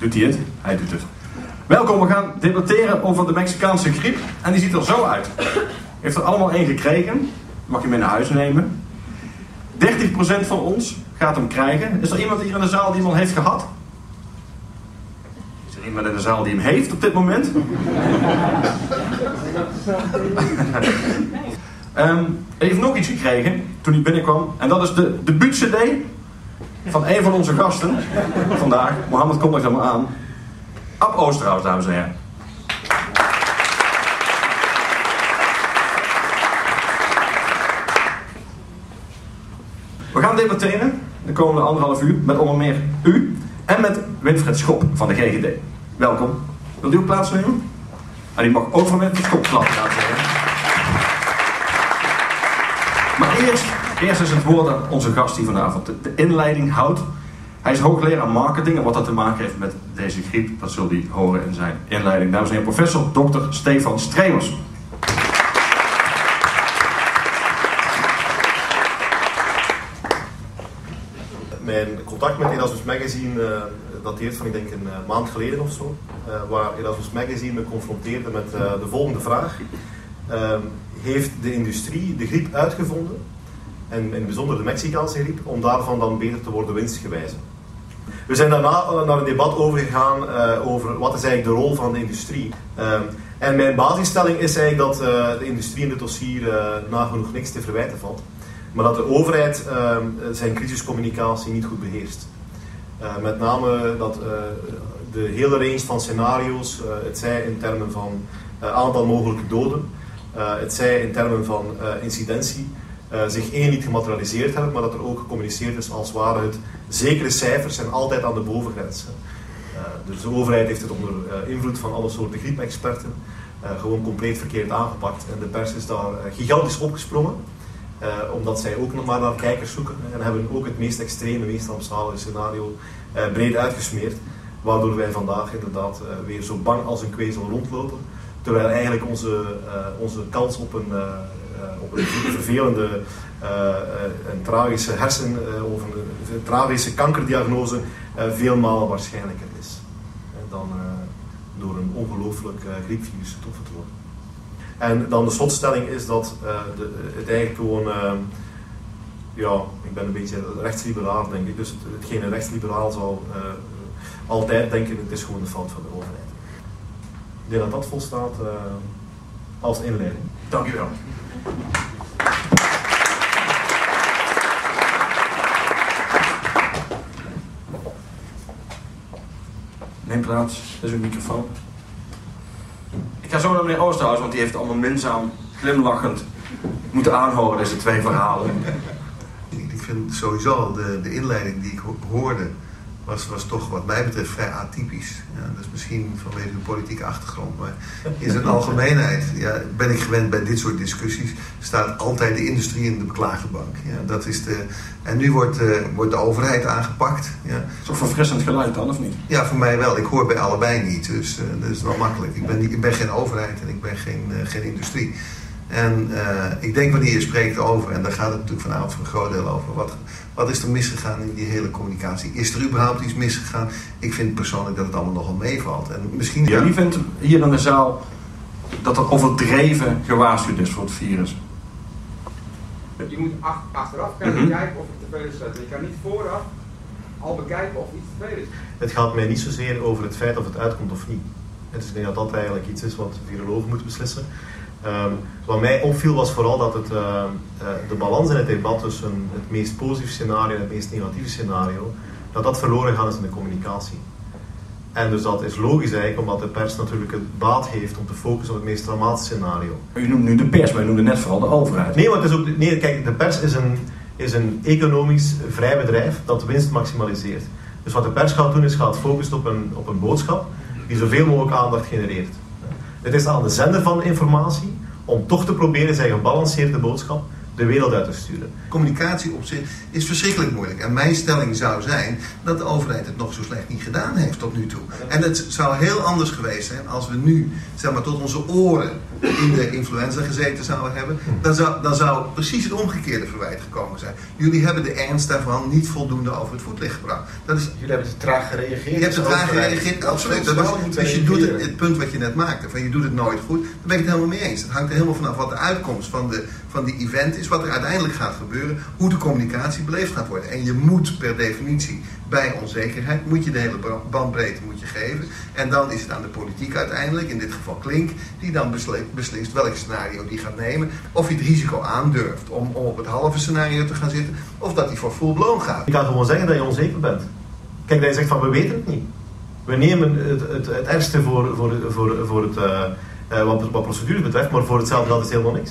Doet hij het? Hij doet het. Welkom, we gaan debatteren over de Mexicaanse griep. En die ziet er zo uit. Heeft er allemaal één gekregen. Mag je mee naar huis nemen. 30% van ons gaat hem krijgen. Is er iemand hier in de zaal die hem al heeft gehad? Is er iemand in de zaal die hem heeft op dit moment? um, hij heeft nog iets gekregen toen hij binnenkwam. En dat is de debuut-cd van een van onze gasten vandaag. Mohammed er helemaal aan. Ab Oosterhuis, dames en heren. We gaan debatteren de komende anderhalf uur met onder meer u en met Winfred Schop van de GGD. Welkom. Wilt u ook plaatsnemen? En u mag ook van Winfred Schop plaats Maar eerst, eerst is het woord aan onze gast die vanavond de inleiding houdt. Hij is hoogleraar marketing en wat dat te maken heeft met deze griep, dat zult u horen in zijn inleiding. Dames en heren, professor Dr. Stefan Stremers. Mijn contact met Erasmus Magazine uh, dateert van ik denk een uh, maand geleden of zo. Uh, waar Erasmus Magazine me confronteerde met de volgende vraag. Ehm, heeft de industrie de griep uitgevonden, en in het bijzonder de Mexicaanse griep, om daarvan dan beter te worden winstgewijzen? We zijn daarna eh, naar een debat overgegaan uh, over wat is eigenlijk de rol van de industrie. Uh, en mijn basisstelling is eigenlijk dat uh, de industrie in dit dossier nagenoeg niks te verwijten valt. Maar dat de overheid zijn crisiscommunicatie niet goed beheerst. met name dat de hele range van scenario's, het zij in termen van aantal mogelijke doden, het zij in termen van incidentie, uh, zich één niet gematerialiseerd hebben, maar dat er ook gecommuniceerd is als waren het zekere cijfers en altijd aan de bovengrens. Uh, dus de overheid heeft het onder uh, invloed van alle soorten griepexperten gewoon compleet verkeerd aangepakt. En de pers is daar gigantisch opgesprongen, omdat zij ook nog maar naar kijkers zoeken en hebben ook het meest extreme, meest rampzalige scenario breed uitgesmeerd. Waardoor wij vandaag inderdaad weer zo bang als een kwezel rondlopen. Terwijl eigenlijk onze, onze kans op een eh, op een vervelende uh, een tragische hersen of een, tragische kankerdiagnose veel malen waarschijnlijker is dan door een ongelooflijk griepvirus getroffen te worden. En dan de slotstelling is dat de, het eigenlijk gewoon, ja, ik ben een beetje rechtsliberaal denk ik, dus het, hetgeen een rechtsliberaal zou altijd denken, het is gewoon de fout van de overheid. Ik denk dat dat volstaat als inleiding. Dank u wel. Neem plaats, dat is uw microfoon. Ik ga zo naar meneer Oosterhuis, want die heeft allemaal minzaam, glimlachend moeten aanhoren, deze twee verhalen. Ik vind sowieso de, de inleiding die ik hoorde, was, was toch wat mij betreft vrij atypisch. Ja, dat is misschien vanwege de politieke achtergrond, maar in zijn algemeenheid ja, ben ik gewend bij dit soort discussies. staat altijd de industrie in de beklagerbank. Ja, dat is de, en nu wordt, uh, wordt de overheid aangepakt. Ja. Zo verfrissend geluid dan, of niet? Ja, voor mij wel. Ik hoor bij allebei niet, dus uh, dat is wel makkelijk. Ik ben, ik ben geen overheid en ik ben geen, uh, geen industrie. En ik denk wanneer je spreekt over, en daar gaat het natuurlijk vanavond voor een groot deel over, wat, wat is er misgegaan in die hele communicatie? Is er überhaupt iets misgegaan? Ik vind persoonlijk dat het allemaal nogal meevalt. En misschien... Ja, wie vindt hier in de zaal dat er overdreven gewaarschuwd is voor het virus? Je moet achteraf mm kijken of het te veel is. Je kan niet vooraf al bekijken of iets te veel is. Het gaat mij niet zozeer over het feit of het uitkomt of niet. Het is, ik denk dat dat eigenlijk iets is wat virologen moeten beslissen. Um, wat mij opviel was vooral dat het, uh, uh, de balans in het debat tussen het meest positieve scenario en het meest negatieve scenario, dat dat verloren gaat is in de communicatie. En dus dat is logisch eigenlijk, omdat de pers natuurlijk het baat heeft om te focussen op het meest dramatische scenario. U noemt nu de pers, maar u noemde net vooral de overheid. Nee, want het is ook, nee kijk, de pers is een, is een economisch vrij bedrijf dat winst maximaliseert. Dus wat de pers gaat doen, is gaat focussen op een, op een boodschap die zoveel mogelijk aandacht genereert. Het is aan de zender van informatie om toch te proberen zijn gebalanceerde boodschap de wereld uit te sturen. Communicatie op zich is verschrikkelijk moeilijk. En mijn stelling zou zijn dat de overheid het nog zo slecht niet gedaan heeft tot nu toe. En het zou heel anders geweest zijn als we nu zeg maar, tot onze oren in de influenza gezeten zouden hebben, dan zou, dan zou precies het omgekeerde verwijt gekomen zijn. Jullie hebben de ernst daarvan niet voldoende over het voetlicht gebracht. Dat is, Jullie hebben te traag gereageerd. je hebt te traag gereageerd, absoluut. Dat was, dus je doet het, het punt wat je net maakte, van je doet het nooit goed, daar ben ik het helemaal mee eens. Het hangt er helemaal vanaf wat de uitkomst van, de, van die event is, wat er uiteindelijk gaat gebeuren, hoe de communicatie beleefd gaat worden. En je moet per definitie bij onzekerheid, moet je de hele bandbreedte moet je geven. En dan is het aan de politiek uiteindelijk, in dit geval Klink, die dan beslist welk scenario die gaat nemen. Of hij het risico aandurft om, om op het halve scenario te gaan zitten, of dat hij voor full blown gaat. Je kan gewoon zeggen dat je onzeker bent. Kijk, dat je zegt van we weten het niet. We nemen het, het, het ergste voor, voor, voor, voor het, eh, wat, wat procedures betreft, maar voor hetzelfde geld is helemaal niks.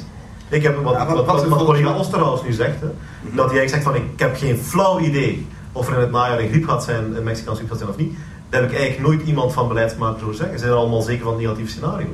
Ik heb wat, Ja, wat- wat, wat collega Osterhaus nu zegt, hè, dat hij eigenlijk zegt van ik heb geen flauw idee of er in het najaar een griep gaat zijn, een Mexicaanse griep gaat zijn of niet. Daar heb ik eigenlijk nooit iemand van beleidsmakers horen zeggen. Ze zijn allemaal zeker van het negatief scenario.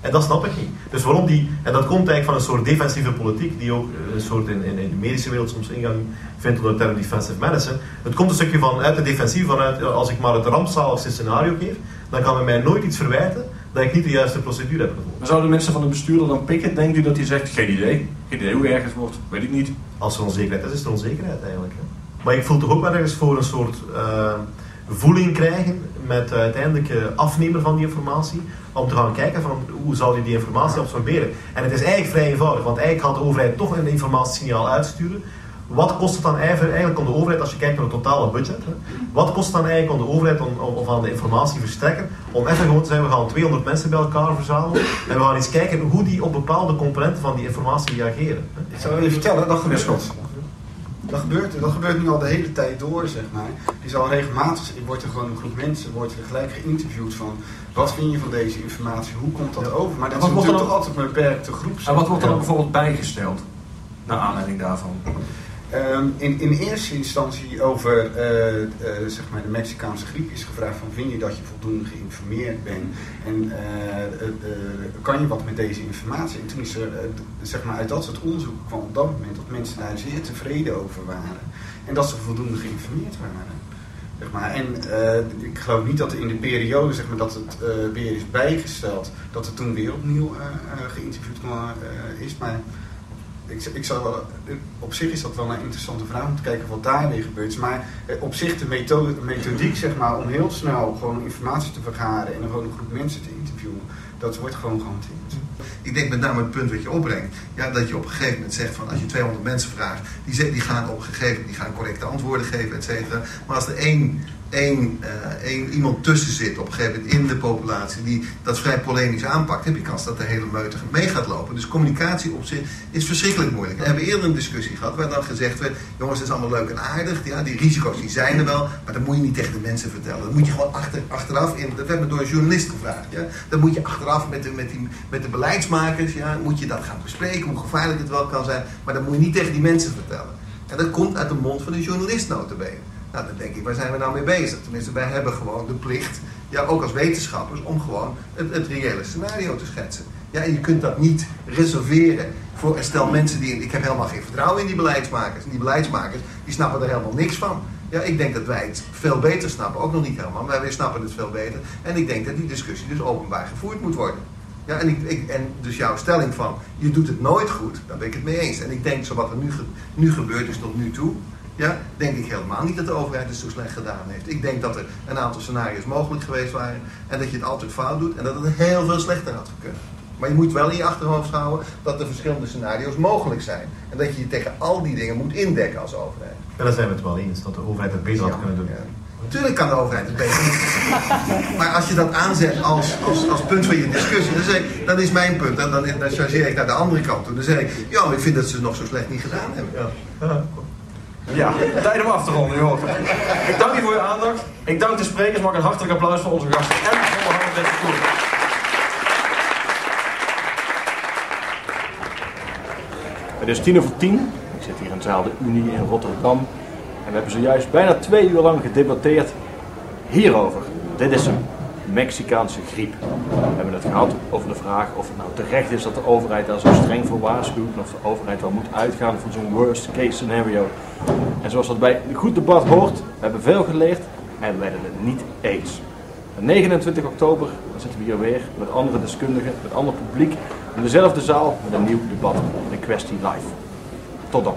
En dat snap ik niet. Dus waarom die, en dat komt eigenlijk van een soort defensieve politiek, die ook een soort in, in, in de medische wereld soms ingang vindt onder de term defensive medicine. Het komt een stukje van uit de defensieve, vanuit als ik maar het rampzaligste scenario geef, dan kan men mij nooit iets verwijten dat ik niet de juiste procedure heb gevolgd. Maar zouden mensen van de bestuurder dan pikken? Denkt u dat hij zegt, geen idee. Geen idee hoe erg het wordt, weet ik niet. Als er onzekerheid is, is er onzekerheid eigenlijk. Hè. Maar ik voel toch ook wel ergens voor een soort eh, voeling krijgen met de uiteindelijke afnemer van die informatie. Om te gaan kijken van hoe zal die die informatie absorberen. En het is eigenlijk vrij eenvoudig, want eigenlijk gaat de overheid toch een informatiesignaal uitsturen. Wat kost het dan eigenlijk om de overheid, als je kijkt naar het totale budget, hè, wat kost het dan eigenlijk om de overheid om, om, of aan de informatieverstrekker, om even gewoon te zeggen, we gaan 200 mensen bij elkaar verzamelen en we gaan eens kijken hoe die op bepaalde componenten van die informatie reageren. hè. Ik zou jullie vertellen, dat gebeurt. Dat gebeurt, dat gebeurt nu al de hele tijd door, zeg maar. Die is al regelmatig, wordt er gewoon een groep mensen, wordt er gelijk geïnterviewd van, wat vind je van deze informatie, hoe komt dat over? Maar dat is natuurlijk dan- toch altijd een beperkte groep. En wat wordt er dan bijvoorbeeld bijgesteld? Naar aanleiding daarvan. Ehm, in, in eerste instantie over eh, eh, zeg maar de Mexicaanse griep is gevraagd van vind je dat je voldoende geïnformeerd bent en eh, kan je wat met deze informatie? En toen is er zeg maar uit dat soort onderzoek kwam op dat moment dat mensen daar zeer tevreden over waren en dat ze voldoende geïnformeerd waren. Zeg maar. En ik geloof niet dat in de periode zeg maar, dat het weer is bijgesteld, dat er toen weer opnieuw geïnterviewd is. Maar ik, ik zou op zich is dat wel een interessante vraag om te kijken wat daar weer gebeurt. Maar eh, op zich de methodiek zeg maar, om heel snel gewoon informatie te vergaren en dan gewoon een groep mensen te interviewen, dat wordt gewoon gehanteerd. Ik denk met name het punt wat je opbrengt. Ja, dat je op een gegeven moment zegt van als je 200 mensen vraagt, die, die gaan op een gegeven moment die gaan correcte antwoorden geven, et cetera. Maar als er één, eh, één iemand tussen zit op een gegeven moment in de populatie die dat vrij polemisch aanpakt, heb je kans dat de hele meute mee gaat lopen. Dus communicatie op zich is verschrikkelijk moeilijk. We hebben eerder een discussie gehad waar dan gezegd werd, jongens, het is allemaal leuk en aardig. Ja, die risico's die zijn er wel, maar dat moet je niet tegen de mensen vertellen. Dat moet je gewoon achter, achteraf, in, dat werd me door een journalist gevraagd. Ja? Dat moet je achteraf met de, met die, met de beleidsmakers, ja, moet je dat gaan bespreken, hoe gevaarlijk het wel kan zijn. Maar dat moet je niet tegen die mensen vertellen. En dat komt uit de mond van een journalist notabene. Nou, dan denk ik, waar zijn we nou mee bezig? Tenminste, wij hebben gewoon de plicht, ja, ook als wetenschappers, om gewoon het, het reële scenario te schetsen. Ja, en je kunt dat niet reserveren voor stel mensen die... Ik heb helemaal geen vertrouwen in die beleidsmakers. En die beleidsmakers, die snappen er helemaal niks van. Ja, ik denk dat wij het veel beter snappen. Ook nog niet helemaal, maar wij snappen het veel beter. En ik denk dat die discussie dus openbaar gevoerd moet worden. Ja, en, ik, ik, en dus jouw stelling van, je doet het nooit goed, daar ben ik het mee eens. En ik denk, zo wat er nu, nu gebeurd is tot nu toe, ja, denk ik helemaal niet dat de overheid het zo slecht gedaan heeft. Ik denk dat er een aantal scenario's mogelijk geweest waren en dat je het altijd fout doet en dat het heel veel slechter had gekund. Maar je moet wel in je achterhoofd houden dat er verschillende scenario's mogelijk zijn. En dat je je tegen al die dingen moet indekken als overheid. En daar zijn we het wel eens, dat de overheid het beter had kunnen doen. Ja. Natuurlijk kan de overheid het beter doen. Maar als je dat aanzet als, als, als punt van je discussie, dan, zeg ik, dan is mijn punt. Dan, dan, dan chargeer ik naar de andere kant toe. Dan zeg ik, ja, maar ik vind dat ze het nog zo slecht niet gedaan hebben. Ja. Ja, tijd om af te ronden, joh. Ik dank je voor je aandacht. Ik dank de sprekers. Mag een hartelijk applaus voor onze gasten en voor Mohammed Ben Sekour. Het is tien over tien. Ik zit hier in zaal de Unie in Rotterdam. En we hebben zojuist bijna twee uur lang gedebatteerd hierover. Dit is een Mexicaanse griep. We hebben het gehad over de vraag of het nou terecht is dat de overheid daar zo streng voor waarschuwt. En of de overheid wel moet uitgaan van zo'n worst case scenario. En zoals dat bij een goed debat hoort, we hebben veel geleerd en we werden het niet eens. En 29 oktober zitten we hier weer met andere deskundigen, met ander publiek. In dezelfde zaal met een nieuw debat, de kwestie live. Tot dan.